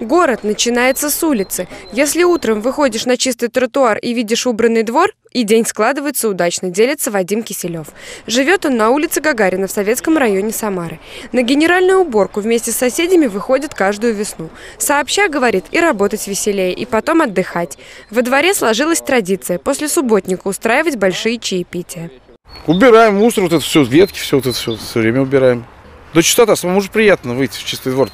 Город начинается с улицы. Если утром выходишь на чистый тротуар и видишь убранный двор, и день складывается удачно, делится Вадим Киселев. Живет он на улице Гагарина в Советском районе Самары. На генеральную уборку вместе с соседями выходит каждую весну. Сообща, говорит, и работать веселее, и потом отдыхать. Во дворе сложилась традиция после субботника устраивать большие чаепития. Убираем мусор, вот это все, ветки, все вот это все, все время убираем. Да чистота, самому же приятно выйти в чистый двор.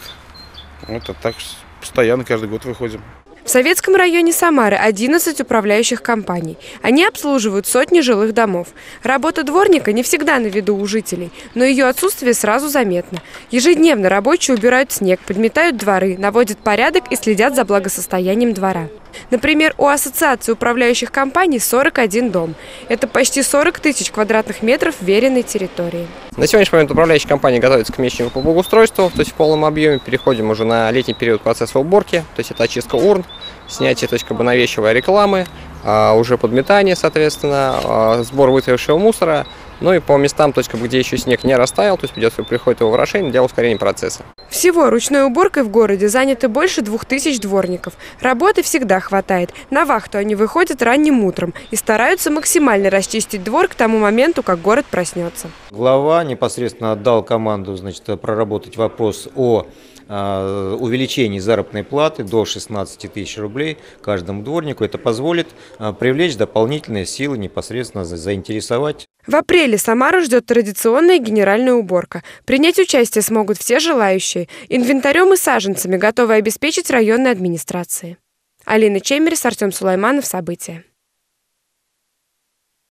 Вот а так постоянно каждый год выходим. В Советском районе Самары 11 управляющих компаний. Они обслуживают сотни жилых домов. Работа дворника не всегда на виду у жителей, но ее отсутствие сразу заметно. Ежедневно рабочие убирают снег, подметают дворы, наводят порядок и следят за благосостоянием двора. Например, у Ассоциации управляющих компаний 41 дом. Это почти 40 тысяч квадратных метров веренной территории. На сегодняшний момент управляющая компания готовится к месячнику по благоустройству, то есть в полном объеме. Переходим уже на летний период процесса уборки, то есть это очистка урн, снятие то есть, как бы навещивая рекламы, а, уже подметание, соответственно, а, сбор вытаявшего мусора, ну и по местам, то есть, как бы, где еще снег не растаял, то есть придется приходит его ворошение для ускорения процесса. Всего ручной уборкой в городе заняты больше двух тысяч дворников. Работы всегда хватает. На вахту они выходят ранним утром и стараются максимально расчистить двор к тому моменту, как город проснется. Глава непосредственно отдал команду значит, проработать вопрос о а, увеличении заработной платы до 16 тысяч рублей каждому дворнику. Это позволит а, привлечь дополнительные силы, непосредственно заинтересовать. В апреле Самару ждет традиционная генеральная уборка. Принять участие смогут все желающие. Инвентарем и саженцами готовы обеспечить районные администрации. Алина Чемерис, Артем Сулайманов. События.